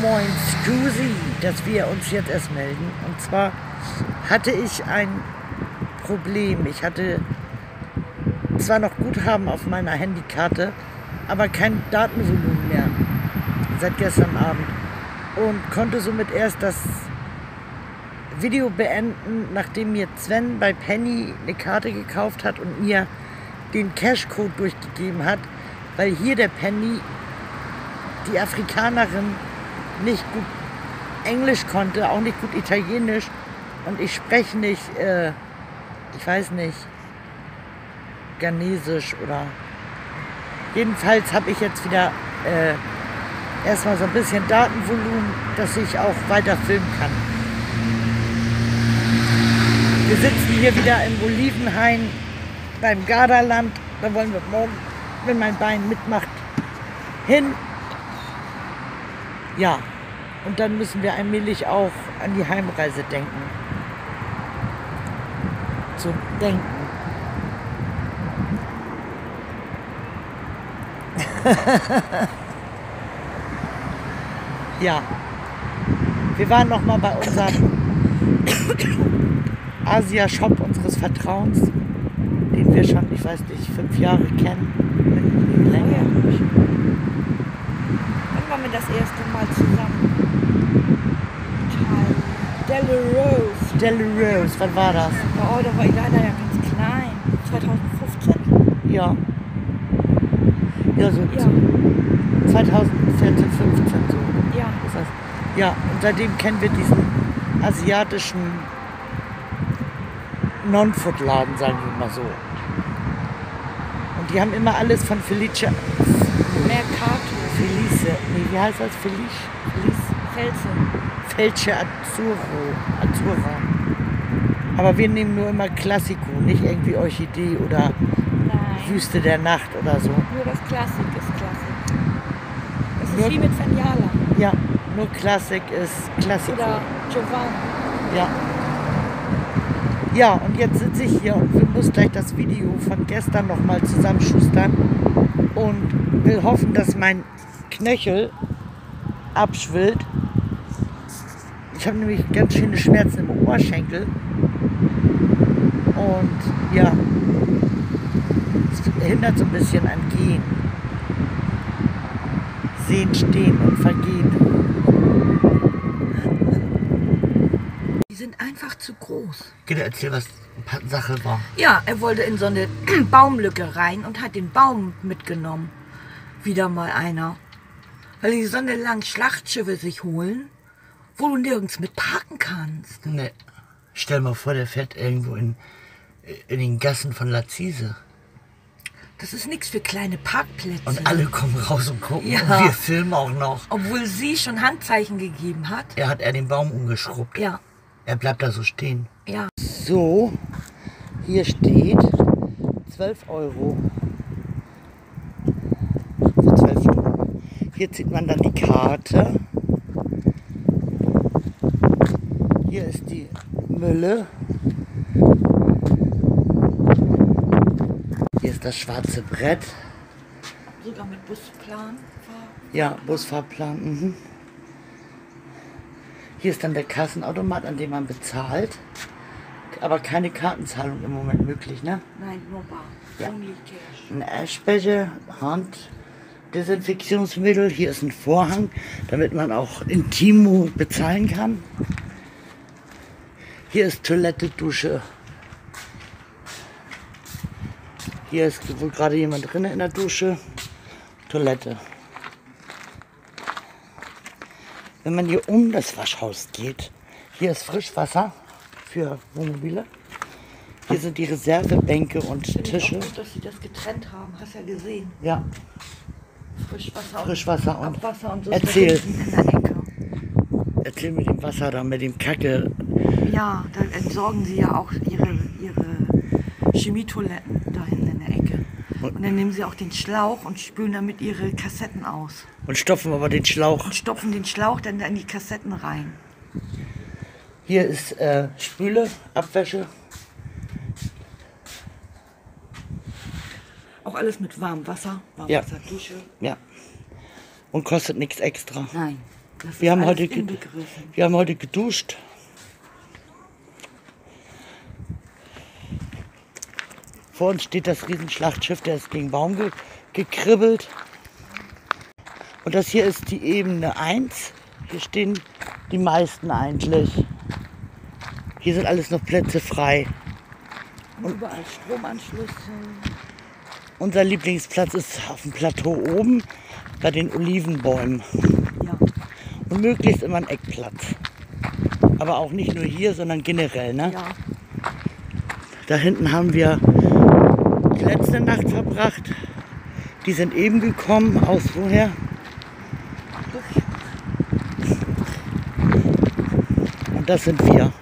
Moin, Scusi, dass wir uns jetzt erst melden. Und zwar hatte ich ein Problem. Ich hatte zwar noch Guthaben auf meiner Handykarte, aber kein Datenvolumen mehr seit gestern Abend und konnte somit erst das Video beenden, nachdem mir Sven bei Penny eine Karte gekauft hat und mir den Cashcode durchgegeben hat, weil hier der Penny die Afrikanerin nicht gut Englisch konnte, auch nicht gut Italienisch und ich spreche nicht, äh, ich weiß nicht, Ghanesisch oder jedenfalls habe ich jetzt wieder äh, erstmal so ein bisschen Datenvolumen, dass ich auch weiter filmen kann. Wir sitzen hier wieder im Olivenhain beim Gardaland. Da wollen wir morgen, wenn mein Bein mitmacht, hin. Ja, und dann müssen wir allmählich auch an die Heimreise denken. Zu denken. ja. Wir waren noch mal bei unserem Asia-Shop unseres Vertrauens, den wir schon, ich weiß nicht, fünf Jahre kennen. Länger. Wir das erste Mal zusammen? Delle Rose. Delle Rose, wann war das? Oh, da war ich leider ja ganz klein. 2015. Ja. Ja, so Ja. 2014, 15 so. Ja. das. Ja, und seitdem kennen wir diesen asiatischen Non-Food-Laden, sagen wir mal so. Und die haben immer alles von Felice. Felice, nee, wie heißt das? Felice? Felice? Felsen. Felce Azzurro, Azzurra. Aber wir nehmen nur immer Classico, nicht irgendwie Orchidee oder Nein. Wüste der Nacht oder so. Nur das Klassik ist Klassik. Das ist Nur- wie mit Feniala. Ja, nur Klassik ist Klassiko. Oder Giovanni. Ja. Ja, und jetzt sitze ich hier und muss gleich das Video von gestern nochmal zusammenschustern und will hoffen, dass mein Knöchel abschwillt. Ich habe nämlich ganz schöne Schmerzen im Oberschenkel. Und ja, es hindert so ein bisschen an Gehen. Sehen, Stehen und Vergehen. Die sind einfach zu groß. Geh, erzähl, was Sache war. Ja, er wollte in so eine Baumlücke rein und hat den Baum mitgenommen. Wieder mal einer. Weil die so eine langen Schlachtschiffe sich holen, wo du nirgends mit parken kannst. Ne. Stell mal vor, der fährt irgendwo in, in den Gassen von Lazise. Das ist nichts für kleine Parkplätze. Und alle kommen raus und gucken. Ja. Und wir filmen auch noch. Obwohl sie schon Handzeichen gegeben hat. Er hat er den Baum umgeschrubbt. Ja, Er bleibt da so stehen. ja. So, hier steht 12 Euro. Für 12 Hier zieht man dann die Karte. Hier ist die Mülle. Hier ist das schwarze Brett. Sogar mit Busplan. Ja, Busfahrplan. Mhm. Hier ist dann der Kassenautomat, an dem man bezahlt. Aber keine Kartenzahlung im Moment möglich, ne? Nein, nur bar. Ja. Only cash. Ein Aschbecher, Hand, Desinfektionsmittel. Hier ist ein Vorhang, damit man auch Intimo bezahlen kann. Hier ist Toilette, Dusche. Hier ist wohl gerade jemand drin in der Dusche. Toilette. Wenn man hier um das Waschhaus geht, hier ist Frischwasser für Wohnmobile. Hier sind die Reservebänke und Tische. Auch gut, dass sie das getrennt haben. Hast ja gesehen. Ja, Frischwasser, Frischwasser und und Abwasser und so. Erzähl. erzähl mit dem Wasser da, mit dem Kacke. Ja, da entsorgen sie ja auch ihre, ihre Chemietoiletten da hinten in der Ecke. Und dann nehmen sie auch den Schlauch und spülen damit ihre Kassetten aus. Und stopfen aber den Schlauch. Und stopfen den Schlauch dann in die Kassetten rein. Hier ist äh, Spüle, Abwäsche. Alles mit warmem Wasser, Ja. Warmwasserdusche. Ja. Und kostet nichts extra. Nein. Wir haben, heute wir haben heute geduscht. Vor uns steht das Riesenschlachtschiff, der ist gegen Baum ge gekribbelt. Und das hier ist die Ebene 1. Hier stehen die meisten eigentlich. Hier sind alles noch Plätze frei. Und überall Stromanschlüsse. Unser Lieblingsplatz ist auf dem Plateau oben bei den Olivenbäumen. Ja. Und möglichst immer ein Eckplatz. Aber auch nicht nur hier, sondern generell. Ne? Ja. Da hinten haben wir die letzte Nacht verbracht. Die sind eben gekommen. Aus woher? Und das sind wir.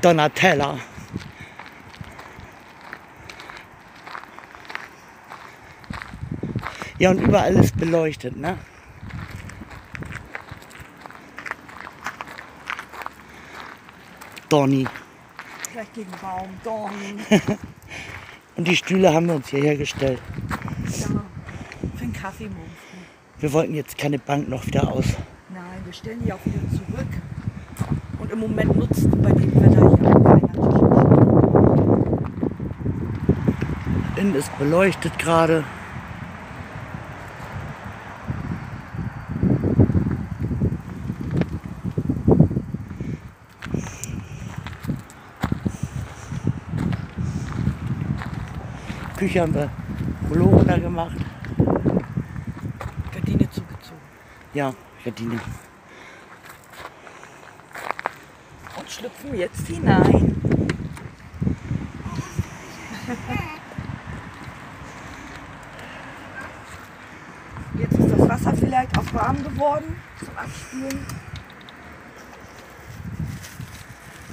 Donatella. Ja, und überall ist beleuchtet, ne? Donny. Vielleicht gegen Baum, Dorn. Und die Stühle haben wir uns hierher gestellt. Ja. Für einen Kaffee morgen früh. Wir wollten jetzt keine Bank noch wieder aus. Nein, wir stellen die auch wieder zurück. Und im Moment nutzt bei dem Wetter hier auch keiner. Innen ist beleuchtet gerade. Küche haben wir da gemacht. Gardine zugezogen. Ja, Gardine. Und schlüpfen jetzt hinein. Jetzt ist das Wasser vielleicht auch warm geworden zum Abspülen.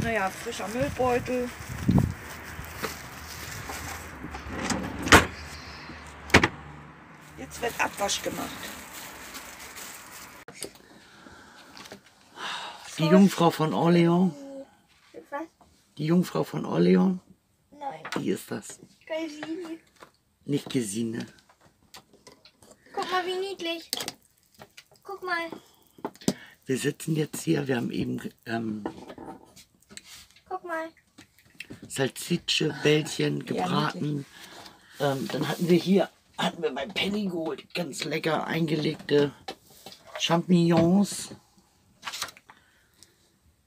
Naja, frischer Müllbeutel. Jetzt wird Abwasch gemacht. Die Jungfrau von Orleans. Was? Die Jungfrau von Orleans. Nein, Die ist das. Geisini. Nicht Gesine. Guck mal, wie niedlich. Guck mal, Wir sitzen jetzt hier. Wir haben eben ähm, guck mal. Salsicce, Bällchen gebraten. ähm, dann hatten wir hier, hatten wir beim Penny geholt, ganz lecker eingelegte Champignons.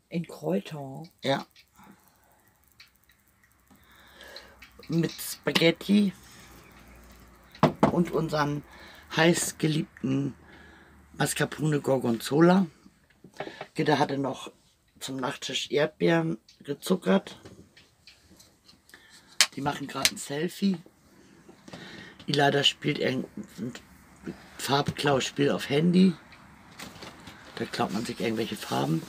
In Kräuter. Ja. Mit Spaghetti und unseren heiß geliebten Mascarpone Gorgonzola. Gitta hatte noch zum Nachtisch Erdbeeren gezuckert. Die machen gerade ein Selfie. Ilada spielt irgendein Farbklau-Spiel auf Handy. Da klaut man sich irgendwelche Farben.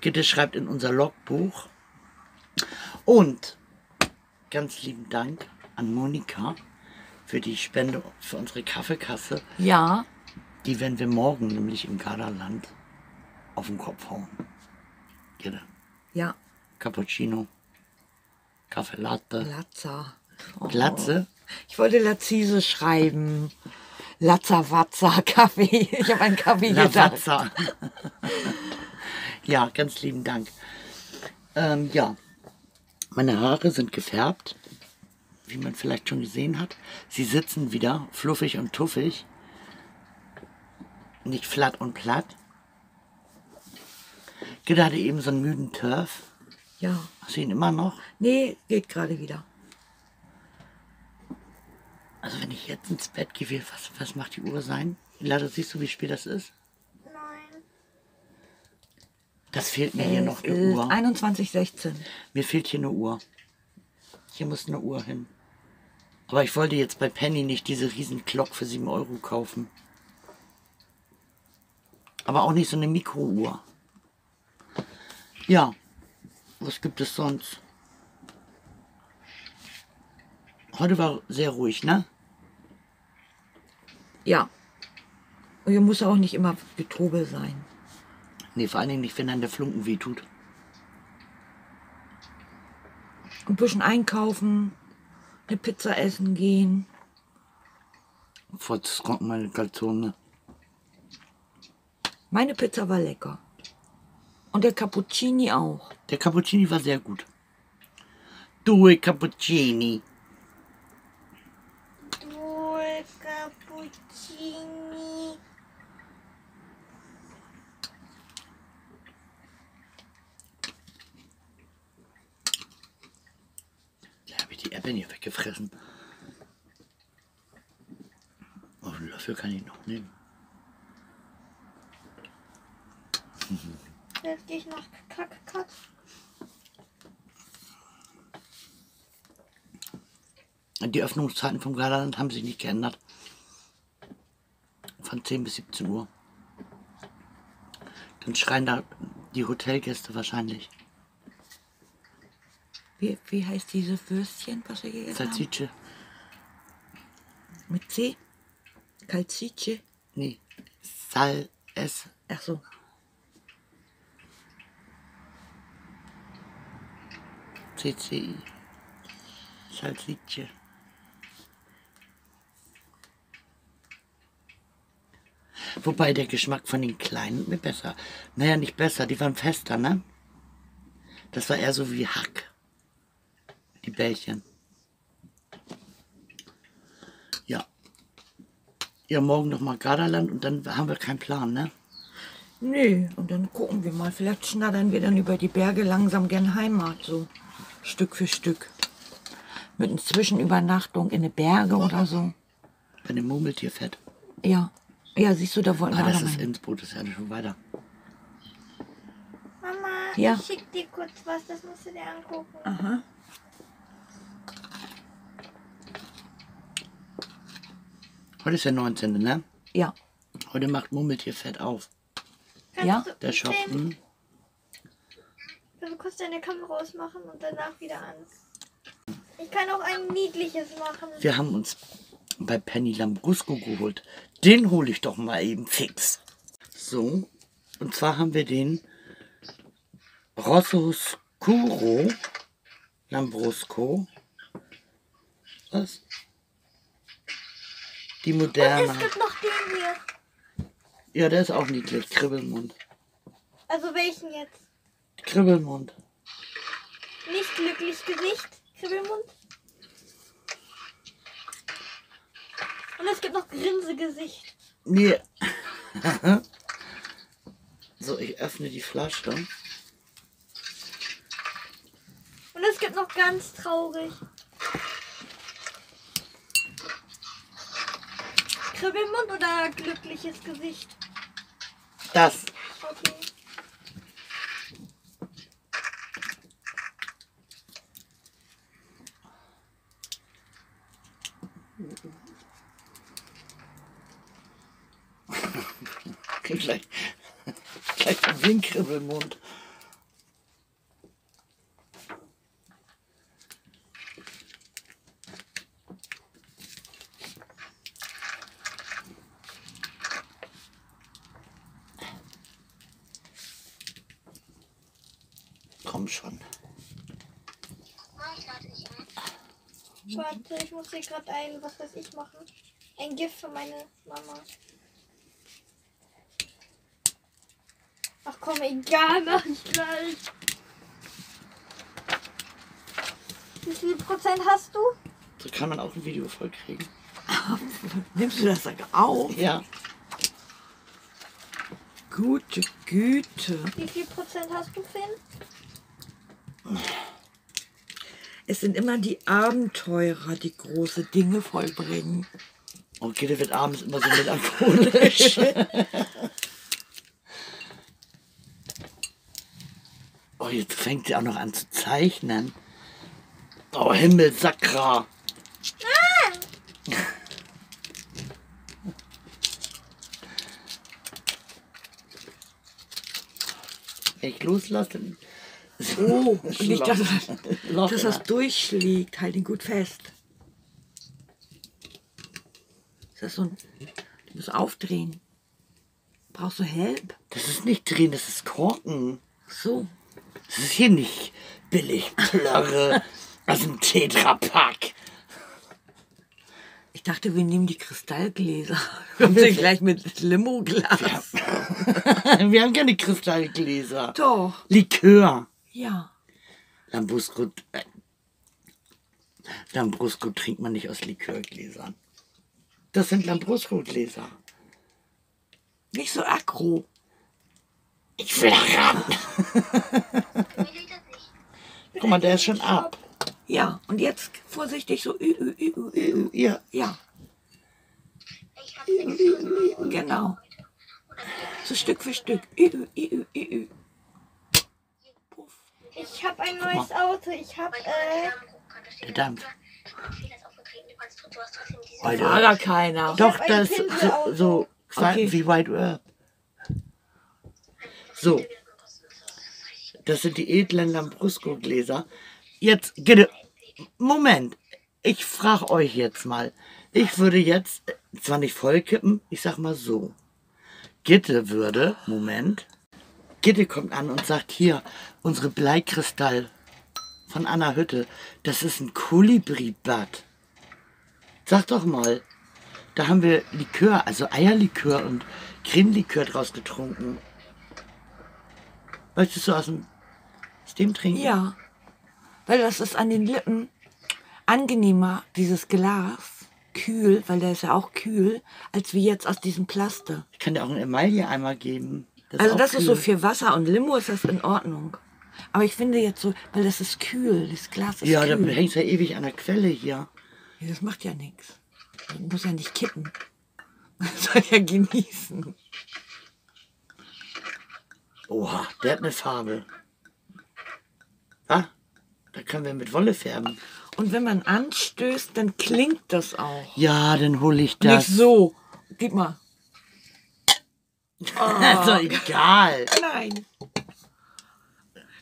Gitte schreibt in unser Logbuch. Und ganz lieben Dank an Monika für die Spende für unsere Kaffeekasse. Ja, Die werden wir morgen nämlich im Gardaland auf den Kopf hauen. Gitte. ja. Cappuccino, Kaffee Latte, Latza. Oh. Glatze. Ich wollte Lazise schreiben. Latza, Watza, Kaffee. Ich habe einen Kaffee gedacht. Lavazza. ja, ganz lieben Dank. Ähm, ja, meine Haare sind gefärbt, wie man vielleicht schon gesehen hat. Sie sitzen wieder fluffig und tuffig. Nicht flatt und platt. Hatte eben so einen müden Turf. Ja. Hast du ihn immer noch? Nee, geht gerade wieder. Also wenn ich jetzt ins Bett gehe, wie- was, was macht die Uhr sein? Lada, siehst du, wie spät das ist? Nein. Das fehlt mir hier noch eine Uhr. 21.16. Mir fehlt hier eine Uhr. Hier muss eine Uhr hin. Aber ich wollte jetzt bei Penny nicht diese riesen Glock für 7 Euro kaufen. Aber auch nicht so eine Mikrouhr. Ja, was gibt es sonst? Heute war sehr ruhig, ne? Ja. Und hier muss auch nicht immer Getrubel sein. Nee, vor allen Dingen nicht, wenn dann der Flunken wehtut. Ein bisschen einkaufen, eine Pizza essen gehen. Vor kommt meine Kalzone. Meine Pizza war lecker. Und der Cappuccini auch. Der Cappuccini war sehr gut. Due Cappuccini. Due Cappuccini. Da habe ich die Äpfel hier weggefressen. Oh, einen Löffel kann ich noch nehmen. Jetzt gehe ich nach Kack, Kack. Die Öffnungszeiten vom Galaland haben sich nicht geändert. Von 10 bis 17 Uhr. Dann schreien da die Hotelgäste wahrscheinlich. Wie, wie heißt dieses Würstchen, was wir gegessen haben? Salsicce? Mit C? Calcice? Nee. Sal S. Ach so. CCI. Salsicce. Wobei der Geschmack von den kleinen mir besser. Naja, nicht besser, die waren fester, ne? Das war eher so wie Hack. Die Bällchen. Ja. Ja, morgen nochmal Gardaland und dann haben wir keinen Plan, ne? Nee, und dann gucken wir mal. Vielleicht schnattern wir dann über die Berge langsam gern Heimat, so Stück für Stück. Mit einer Zwischenübernachtung in die Berge oder so. Bei dem Murmeltierfett. Ja. Ja, siehst du, da wollten wir Ah, das ist. Innsbruck, das ist ja schon weiter. Mama, Ja. ich schick dir kurz was, das musst du dir angucken. Aha. Heute ist der 19., ne? Ja. Heute macht Murmeltierfett auf. Kannst Ja, du Der Shop. Hm? Kannst du kurz deine Kamera ausmachen und danach wieder an. Ich kann auch ein niedliches machen. Wir haben uns bei Penny Lambrusco geholt. Den hole ich doch mal eben fix. So, und zwar haben wir den Rosso Scuro Lambrusco. Was? Die Und moderne. es gibt noch den hier. Ja, der ist auch niedlich. Kribbelmund. Also welchen jetzt? Kribbelmund. Nicht glücklich Gesicht, Kribbelmund. Und es gibt noch Grinsegesicht. Nee. so, ich öffne die Flasche. Und es gibt noch ganz traurig. Kribbelmund oder glückliches Gesicht? Das. Okay. Gleich, gleich ein Windkribbelmund. Komm schon. Warte, ich muss hier gerade ein, was weiß ich, machen. Ein Gift für meine Mama. Komm, egal, mach ich gleich. Wie viel Prozent hast du? So kann man auch ein Video voll kriegen. Nimmst du das dann auf? Ja. Gute Güte. Wie viel Prozent hast du, Finn? Es sind immer die Abenteurer, die große Dinge vollbringen. Okay, der wird abends immer so melancholisch. jetzt fängt sie auch noch an zu zeichnen. Oh, Himmel, Sakra. Wenn ich loslasse, Oh, nicht, dass, Loch, dass das durchschlägt. Halt ihn gut fest. Ist das so ein. Du musst aufdrehen. Brauchst du Help? Das ist nicht drehen, das ist Korken. So. Das ist hier nicht billig Plörre aus dem Tetrapack. Ich dachte, wir nehmen die Kristallgläser. Kommt sie gleich mit Limo-Glas. Wir haben keine Kristallgläser. Doch. Likör. Ja. Lambrusco, äh, Lambrusco trinkt man nicht aus Likörgläsern. Das sind Lambrusco-Gläser. Nicht so aggro. Ich will ran. Guck mal, der ist schon ab. Ja, und jetzt vorsichtig so. Ü, ü, ü, ü, ü. Ja, Ja, genau. So Stück für Stück. Ü, ü, ü, ü, ü. Puff. Ich habe ein neues Auto. Ich habe äh, der Dampf. War Heute. da keiner. Doch, das ist so, so Okay. wie White Earth. So, das sind die edlen Lambrusco-Gläser. Jetzt, Gitte, Moment. Ich frage euch jetzt mal. Ich würde jetzt, äh, zwar nicht vollkippen, ich sag mal so. Gitte würde, Moment. Gitte kommt an und sagt, hier, unsere Bleikristall von Anna Hütte, das ist ein Kolibri-Bad. Sag doch mal, da haben wir Likör, also Eierlikör und Cremelikör draus getrunken. Möchtest du aus dem, aus dem trinken? Ja, weil das ist an den Lippen angenehmer, dieses Glas, kühl, weil der ist ja auch kühl, als wie jetzt aus diesem Plaster. Ich kann dir auch einen Emaille-Eimer geben. Das Also das ist so kühl. für Wasser und Limo ist das in Ordnung. Aber ich finde jetzt so, weil das ist kühl, das Glas ist Ja, kühl. dann hängst du ja ewig an der Quelle hier. Ja, das macht ja nichts. Man muss ja nicht kippen. Man soll ja genießen. Oha, der hat eine Farbe. Ah, da können wir mit Wolle färben. Und wenn man anstößt, dann klingt das auch. Ja, dann hole ich das. Nicht so. Gib mal. Also egal. Nein.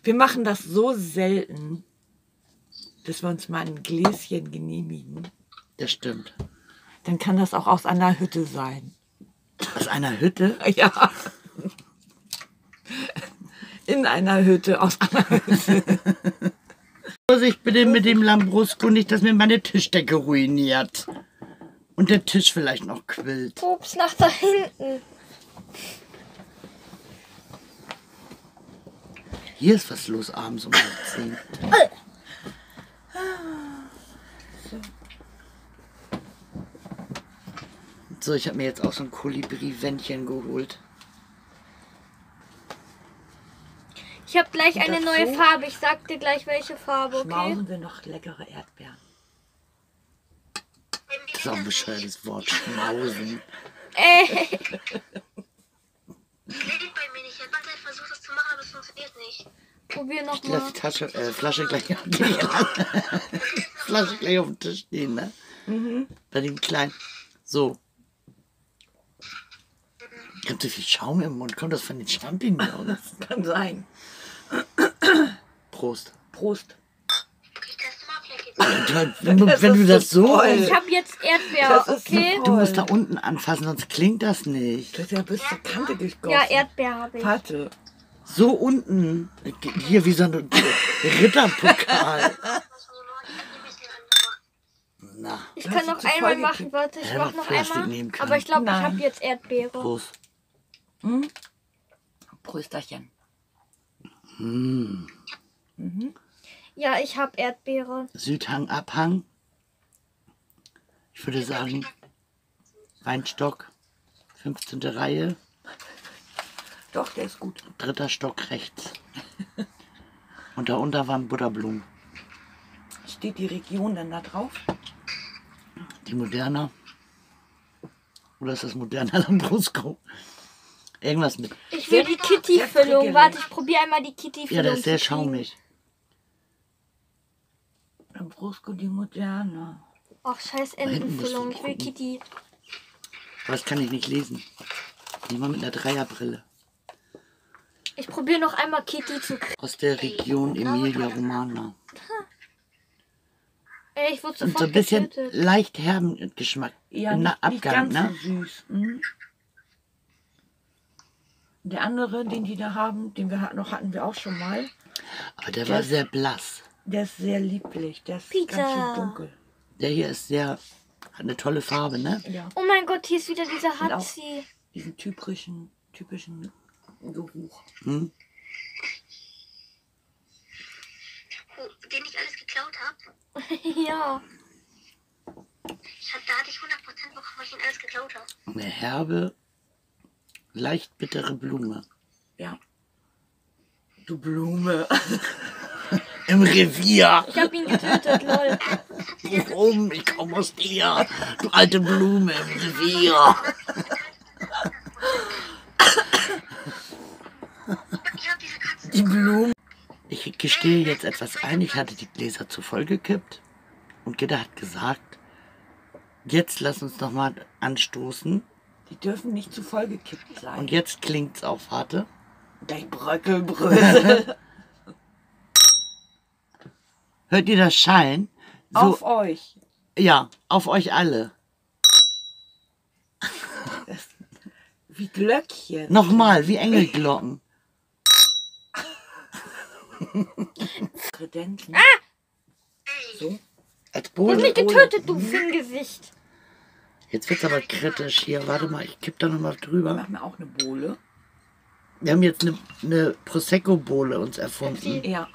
Wir machen das so selten, dass wir uns mal ein Gläschen genehmigen. Das stimmt. Dann kann das auch aus einer Hütte sein. Aus einer Hütte? Ja. In einer Hütte, aus einer Hütte. Vorsicht bitte mit dem Lambrusco, nicht, dass mir meine Tischdecke ruiniert. Und der Tisch vielleicht noch quillt. Pups nach da hinten. Hier ist was los abends um halb zehn. So, ich habe mir jetzt auch so ein Kolibri-Wändchen geholt. Ich habe gleich eine neue Farbe. Ich sag dir gleich welche Farbe, okay? Schmausen wir noch leckere Erdbeeren. Das ist auch ein bescheuertes Wort, Schmausen. Ey, Klingt bei mir nicht. Ich habe versucht, das zu machen, aber es funktioniert nicht. probier Ich lasse nochmal. die Tasche, äh, Flasche gleich auf den Flasche gleich auf dem Tisch stehen, ne? Bei dem kleinen. So. Ich habe so viel Schaum im Mund. Kommt das von den Champignons? Kann sein. Prost. Prost. Geht's. Wenn du, wenn du das so. toll. Ich habe jetzt Erdbeer, okay? Du musst da unten anfassen, sonst klingt das nicht. Du hast ja bis zur Kante gegossen. Ja, Erdbeer habe ich. Warte. So unten. Hier wie so ein Ritterpokal. Na, Ich kann noch einmal machen, warte, ich mach noch Plastik einmal. Aber ich glaube, ich habe jetzt Erdbeere. Prost. Prösterchen. Ja, ich habe Erdbeere. Südhang, Abhang. Ich würde sagen, Weinstock, 15. Reihe, Doch, der ist gut. dritter Stock rechts. Und darunter waren Butterblumen. Steht die Region dann da drauf? Die Moderna. Oder ist das Moderna Lambrusco? Irgendwas mit. Ich will die Kitty-Füllung. Warte, ich probiere einmal die Kitty-Füllung. Ja, der ist sehr schaumig. Lambrusco die Moderne. Ach, scheiß Entenfüllung. Ich will. Kitty. Aber das kann ich nicht lesen. Nicht mal mit einer Dreierbrille. Ich probiere noch einmal Kitty zu kriegen. Aus der Region Emilia Romagna. Ey, ich wurde Und so sofort ein bisschen getötet. leicht herben Geschmack. Ja, nicht, nicht Abgang, ganz ne? so süß. Mhm. Der andere, den die da haben, den wir noch hatten wir auch schon mal, Aber der war Das- sehr blass. Der ist sehr lieblich. Der ist Pizza. ganz schön dunkel. Der hier ist sehr Hat eine tolle Farbe, ne? Ja. Oh mein Gott, hier ist wieder dieser Und auch- Hatzi. Diesen typischen, typischen Geruch. Hm? Den ich alles geklaut habe. ja. Ich hab, da hatte ich 100% bekommen, weil ich ihn alles geklaut habe. Eine herbe, leicht bittere Blume. Ja. Du Blume. Im Revier. Ich hab ihn getötet, lol. Warum? Ich komme aus dir. Du alte Blume im Revier. Die Blume. Ich gestehe jetzt etwas ein. Ich hatte die Gläser zu voll gekippt. Und Gitta hat gesagt, jetzt lass uns noch mal anstoßen. Die dürfen nicht zu voll gekippt sein. Und jetzt klingt's auch, warte. gleich Bröckelbrösel. Hört ihr das Schallen? So, Auf euch. ja, auf euch alle. Wie Glöckchen. Nochmal, wie Engelglocken. Kredenzen. Ah! So. Als Du hast Bohle. mich getötet, du Finngesicht. Jetzt wird's aber kritisch hier. Warte mal, ich kipp da noch mal drüber. Mach mir auch eine Bohle. Wir haben jetzt eine, eine Prosecco-Bohle uns erfunden. Ja.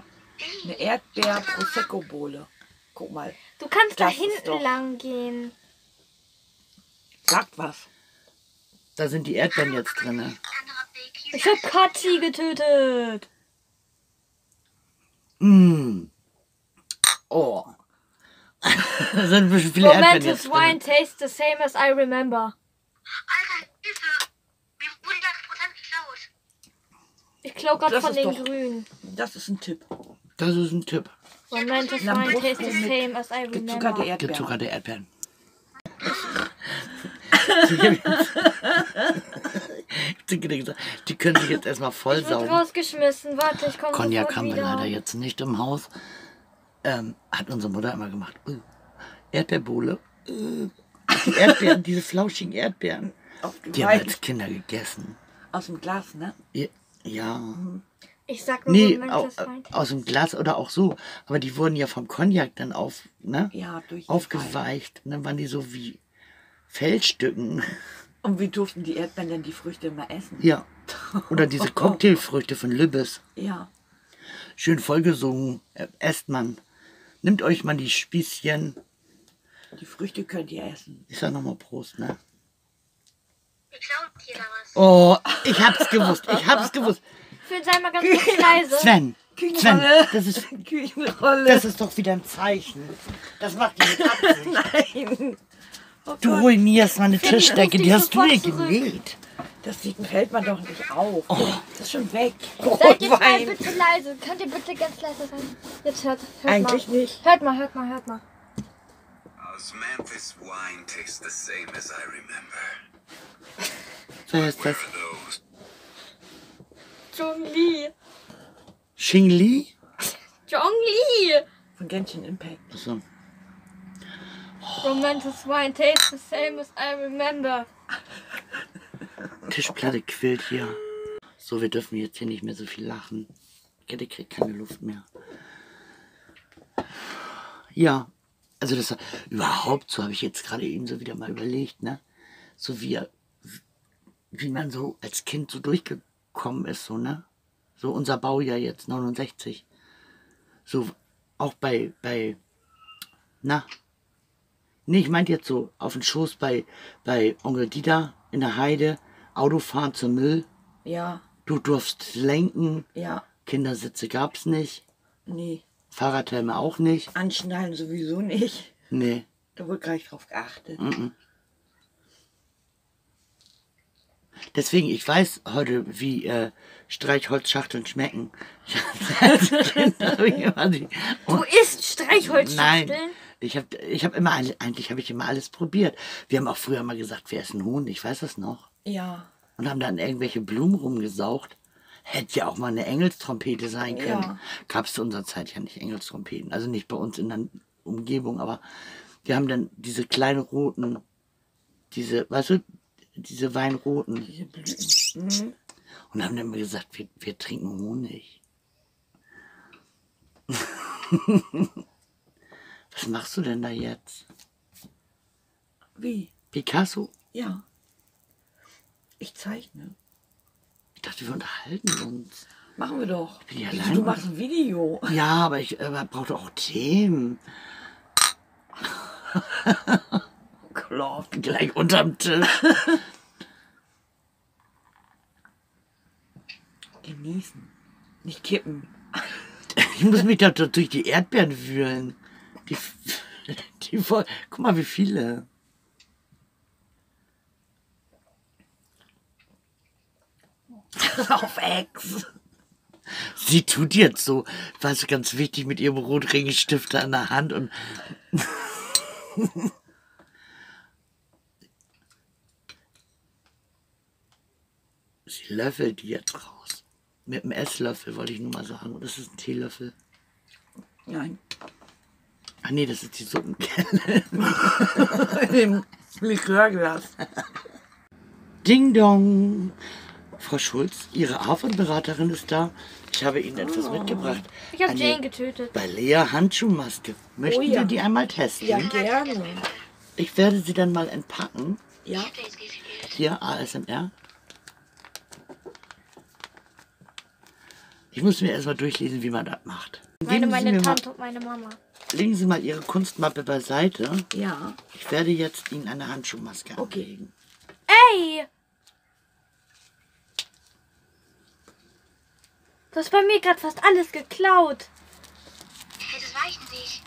Eine Erdbeer-Prosecco-Bohle. Guck mal. Du kannst da Das hinten lang gehen. Sagt was. Da sind die Erdbeeren jetzt drin. Hier Ich hab Katzi getötet. Mmh. Oh. da sind ein bisschen viele Erdbeeren jetzt Momentous drin. wine tastes the same as I remember. Alter, Hilfe! Mir wurde die 8% geklaut. Ich klau Das von den doch- Grünen. Das ist ein Tipp. Das ist ein Tipp. Momentous Na, wine Brust tastes the mit same as I Gezuckerte remember. Erdbeeren. Gezuckerte Erdbeeren. Die können sich jetzt erstmal Ich vollsaugen. rausgeschmissen. Warte, ich komme Cognac haben wir wieder. leider jetzt nicht im Haus. Ähm, hat unsere Mutter immer gemacht. Uh, Erdbeerbohle. Uh, die Erdbeeren, diese flauschigen Erdbeeren. Die haben wir als Kinder gegessen. Aus dem Glas, ne? Ja. ja. Ich sag nur Nee, au, Momentous wine. aus dem Glas oder auch so. Aber die wurden ja vom Cognac dann auf, ne? Ja, durch aufgeweicht. Und dann waren die so wie Feldstücken. Und wie durften die Erdbeeren denn die Früchte immer essen? Ja. Oder diese Cocktailfrüchte von Lübbes. Ja. Schön vollgesungen. Äh, Esst man. Nimmt euch mal die Spießchen. Die Früchte könnt ihr essen. Ich sag nochmal Prost, ne? Da was. Oh, ich hab's gewusst. Ich hab's gewusst. Phil, sei mal ganz kurz leise. Sven. Sven, Küchenrolle. das ist, Küchenrolle. das ist doch wieder ein Zeichen. Das macht die mit Absicht. Nein. Oh Du ruinierst meine Tischdecke. dich Die hast du zurück. genäht. das sieht, fällt man doch nicht auf. Das ist schon weg. Seid jetzt mal Rotwein. bitte leise. Könnt ihr bitte ganz leise sein? Jetzt hört, hört Eigentlich mal. nicht. Hört mal, hört mal, hört mal. Osmanthus wine tastes the same as I remember. Wer ist das? Xing Li? Jong Lee. Von Genshin Impact. So. Momentous wine tastes the same as I remember. Tischplatte quillt hier. So, wir dürfen jetzt hier nicht mehr so viel lachen. Kette kriegt keine Luft mehr. Ja, also das überhaupt, so habe ich jetzt gerade eben so wieder mal überlegt, ne? So wie, wie man so als Kind so durchgekommen ist, so, ne? So unser Baujahr jetzt, 69. So, auch bei, bei, na, Nee, ich meinte jetzt so auf den Schoß bei, bei Onkel Dieter in der Heide, Autofahren zum Müll, Ja, du durfst lenken, ja, Kindersitze gab's nicht, nee. Fahrradhelme auch nicht. Anschnallen sowieso nicht. Nee, Da wird gar nicht drauf geachtet. mhm. Deswegen, ich weiß heute, wie äh, Streichholzschachteln schmecken. Als Kind hab ich immer die- Du isst Streichholzschachteln? Nein, ich habe ich hab immer, alle- eigentlich habe ich immer alles probiert. Wir haben auch früher mal gesagt, wir essen Huhn, ich weiß das noch. Ja, und haben dann irgendwelche Blumen rumgesaugt. Hätte ja auch mal eine Engelstrompete sein können. Ja. Gab es zu unserer Zeit ja nicht Engelstrompeten. Also nicht bei uns in der Umgebung, aber wir haben dann diese kleinen roten, diese, weißt du, diese weinroten. diese Blüten. Mhm. Und haben dann immer gesagt, wir, wir trinken Honig. Was machst du denn da jetzt? Wie? Picasso? Ja. Ich zeichne. Ich dachte, wir unterhalten uns. Machen wir doch. bin ja allein. du machst ein Video. Ja, aber ich äh, brauche auch Themen. Klopf. Gleich unterm Tisch. Genießen. Nicht kippen. Ich muss mich da durch die Erdbeeren wühlen. Die, die voll. Guck mal, wie viele. Auf Ex. Sie tut jetzt so, was ganz wichtig, mit ihrem Rotringenstifter in der Hand und. Sie löffelt die jetzt raus. Mit einem Esslöffel, wollte ich nur mal sagen. Und das ist ein Teelöffel. Nein. Ach nee, das ist die Suppenkelle. In dem Likörglas. Ding dong. Frau Schulz, Ihre AFON-Beraterin ist da. Ich habe Ihnen etwas mitgebracht. Ich habe Jane getötet. Balea Handschuhmaske. Möchten Oh ja. Sie die einmal testen? Ja, gerne. Ich werde sie dann mal entpacken. Ja. Hier, ASMR. Ich muss mir erstmal durchlesen, wie man das macht. Meine, meine Tante und meine Mama. Legen Sie mal Ihre Kunstmappe beiseite. Ja. Ich werde jetzt Ihnen eine Handschuhmaske Okay. anlegen. Ey! Du hast bei mir gerade fast alles geklaut. Hey, das war ich nicht.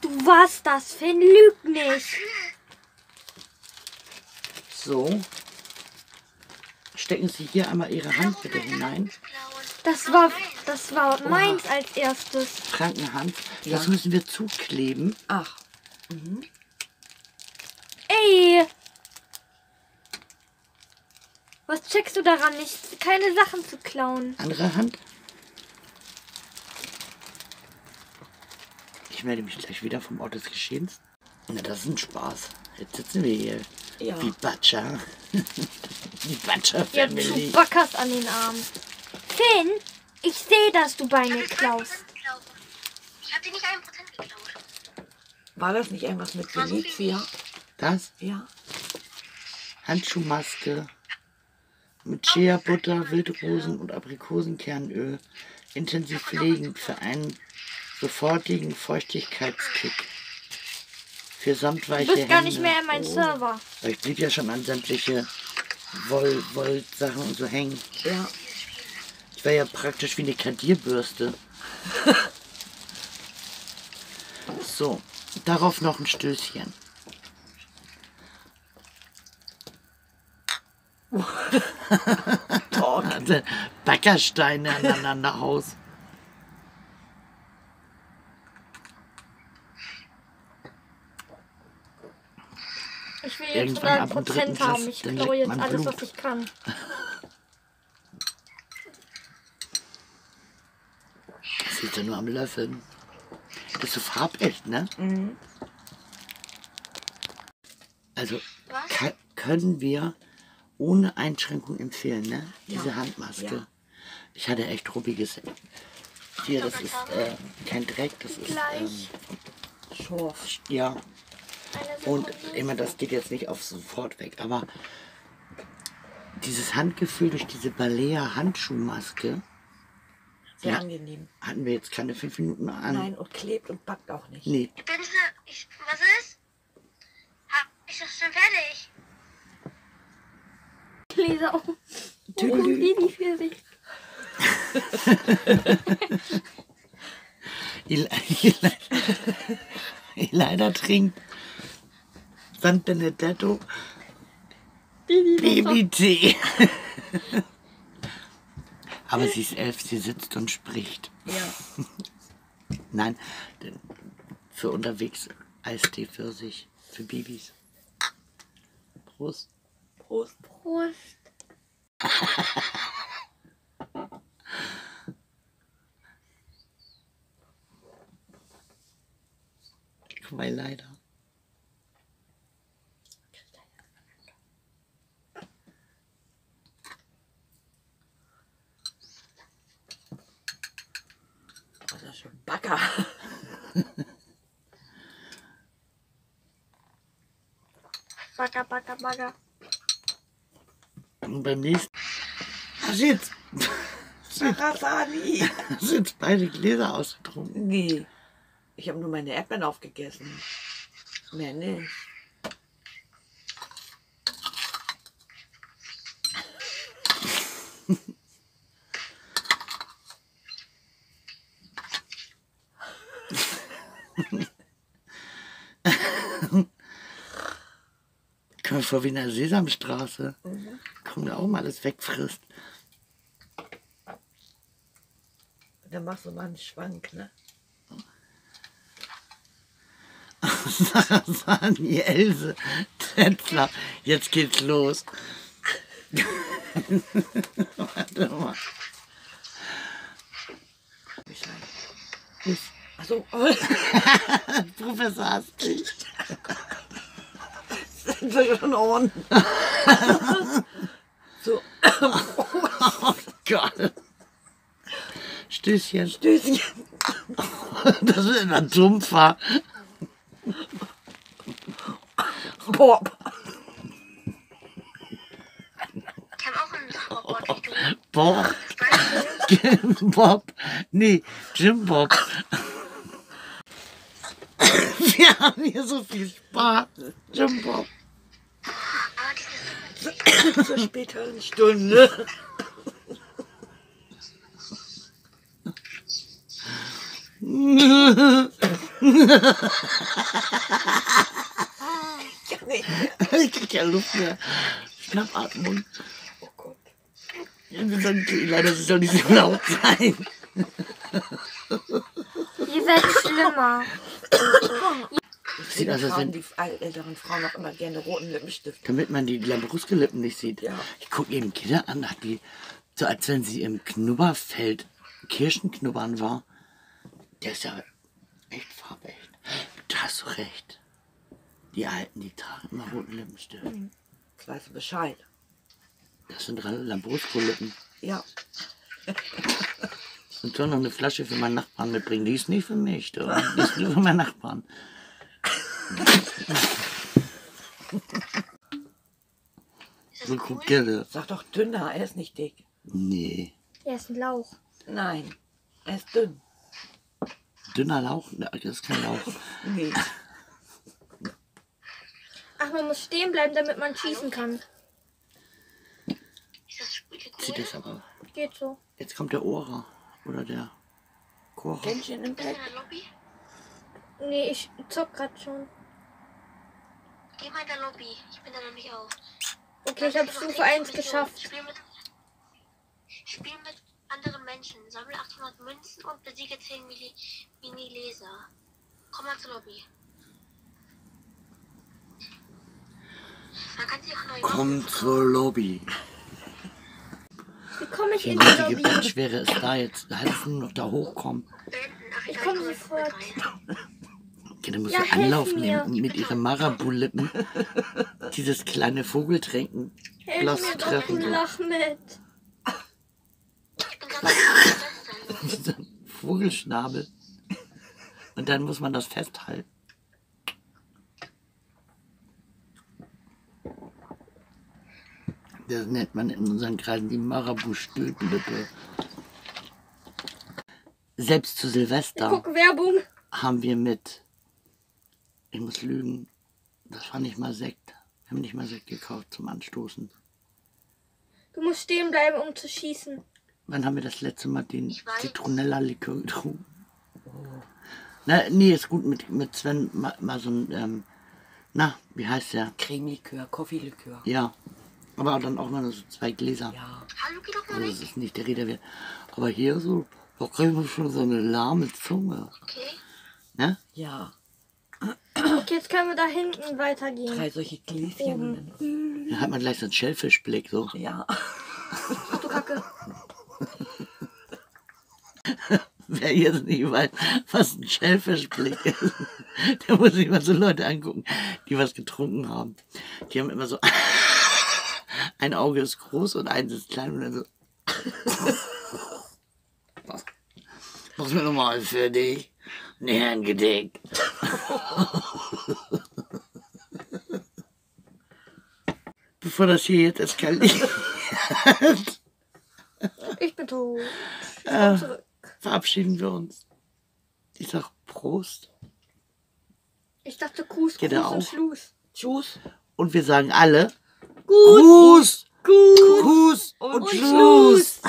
Du warst das, Finn, lüg nicht. So. Stecken Sie hier einmal Ihre Hand bitte hinein. Das war, das war meins als erstes. Krankenhand. Ja. Das müssen wir zukleben. Ach. Ey! Was checkst du daran nicht? Keine Sachen zu klauen. Andere Hand. Ich melde mich gleich wieder vom Ort des Geschehens. Na, das ist ein Spaß. Jetzt sitzen wir hier. Ja. Wie Butcher. Die Butcher Ja, Family. du backerst an den Armen. Finn, ich sehe, dass du bei mir klaust. Ich habe dir nicht einen Prozent geklaut. War das nicht irgendwas mit Venezia? Das Ja. Handschuhmaske mit Shea-Butter, Wildrosen und Aprikosenkernöl intensiv pflegend für einen sofortigen Feuchtigkeitskick. Für samtweiche Du bist gar Hände. nicht mehr in meinem Server. Weil Ich blieb ja schon an sämtliche Woll, Wollsachen und so hängen. Ja. Ich war ja praktisch wie eine Kadierbürste. so, darauf noch ein Stößchen. Also Backersteine aneinander aus. Ich will jetzt Irgendwann ab dem 100% dritten haben. Schuss, Ich klaue jetzt alles, Blut. was ich kann. Das ist ja nur am Löffeln. Das ist so farbecht, ne? Also ka- können wir ohne Einschränkung empfehlen, ne? Diese Handmaske. Ja. Ich hatte echt ruppiges. Hier, das ist äh, kein Dreck, das ist ähm, Schorf. ja. Und immer das geht jetzt nicht auf sofort weg, aber dieses Handgefühl durch diese Balea Handschuhmaske Sehr Ja. angenehm. hatten wir jetzt keine fünf Minuten an. Nein, und klebt und backt auch nicht. Nee, Ich bin so, ich, was ist? Hab ich das schon fertig? Auf. Tüdelü. Und die, die für sich. Leider trinkt San Benedetto Babytee. Aber sie ist elf, sie sitzt und spricht. Ja. Nein, für unterwegs Eistee für sich, für Babys. Prost. Prost. Prost. Guck mal, leider. Backer. Bagger, Bagger, Bagger. Und beim nächsten. Jetzt, Sarasani. hast du jetzt beide Gläser ausgetrunken? Nee. Ich habe nur meine Erdbeeren aufgegessen. Mehr nicht. Vor wie in der Sesamstraße. Kommt da auch mal alles wegfrisst. Dann machst du mal einen Schwank, ne? Sarasani, Else, Tetzler. Jetzt geht's los. Warte mal. Bescheid. Achso, Professor Astrid. Schon on. so, Oh Gott. Stößchen. Stößchen. Das ist immer dumpfer. Bob. Ich habe auch einen. Bob. Weißt du? Bob. Nee, Jim Bob. Wir haben hier so viel Spaß. Jim Bob. Zur späteren Stunde. Ich kann nicht mehr. Ich krieg ja Luft mehr. Schnappatmung. Oh Gott. Ja, wir sollen, leider soll nicht so laut sein. Ihr werdet schlimmer. Sieht aus, als wenn, die älteren Frauen auch immer gerne roten Lippenstift. damit man die Lambrusco-Lippen nicht sieht. Ja. Ich gucke eben Kinder an, hat die, so als wenn sie im Knubberfeld Kirschenknubbern war. Der ist ja echt farbecht. Da hast du recht. Die Alten, die tragen immer roten Lippenstift. Jetzt weißt du Bescheid. Das sind Lambrusco-Lippen. Ja. Und soll noch eine Flasche für meinen Nachbarn mitbringen. Die ist nicht für mich, du. Die ist nur für meinen Nachbarn. So guck gerne. Sag doch dünner, er ist nicht dick. Nee. Er ist ein Lauch. Nein, er ist dünn. Dünner Lauch? Ne, Das ist kein Lauch. Nee. Ach, man muss stehen bleiben, damit man schießen kann. Ist das Spiel Zieht das aber. Geht so. Jetzt kommt der Ora. Oder der Cora. Gänschen im Bist du Bett. in der Lobby? Nee, ich zock grad schon. Geh mal in der Lobby. Ich bin da nämlich auch. Okay, ich habe Stufe 1 geschafft. Spiel mit, spiel mit anderen Menschen. Sammle 800 Münzen und besiege 10 Mini- Mini-Laser. Komm mal zur Lobby. Man kann sich auch neu Komm zur Lobby. Wie komme ich in die Lobby? Bettschwere ist da jetzt. Da heißt nur noch da hochkommen. Ich egal, komm komm mit sofort. Dann muss Ja, sie helf Anlauf mir. nehmen und mit ihren Marabu-Lippen dieses kleine Vogeltränken Hilf Glas mir doch, treffen. bin gerade bei Dieser Vogelschnabel. Und dann muss man das festhalten. Das nennt man in unseren Kreisen die Marabu-Stülpenlippe. Selbst zu Silvester Guck, haben wir mit, ich muss lügen, das war nicht mal Sekt. Wir haben nicht mal Sekt gekauft zum Anstoßen. Du musst stehen bleiben, um zu schießen. Wann haben wir das letzte Mal den. Zitronella-Likör getrunken? Na, nee, ist gut mit, mit Sven mal, mal so ein, ähm, na, wie heißt der? Creme-Likör, Koffee-Likör. Ja. Aber dann auch mal so zwei Gläser. Ja. Hallo, geh doch mal Also das ist nicht der Rede wert. Aber hier so, da kriegen wir schon so eine lahme Zunge. Okay. Ne? Ja. Okay, jetzt können wir da hinten weitergehen. Drei solche Gläschen. und dann- hat man gleich so einen Schellfischblick, so. Ja. Ach du Kacke. Wer jetzt nicht weiß, was ein Schellfischblick ist, der muss sich mal so Leute angucken, die was getrunken haben. Die haben immer so, ein Auge ist groß und eins ist klein und dann so. Mach's mir nochmal für dich. Nee, ein Gedeck. bevor das hier jetzt eskaliert, Ich bin tot. Ich Äh. komm zurück. verabschieden wir uns. Ich sag Prost. Ich dachte Kuss, Geht Kuss er und? Schluss. Tschüss. Und wir sagen alle Gruß, Gruß, Gruß und, und Schluss.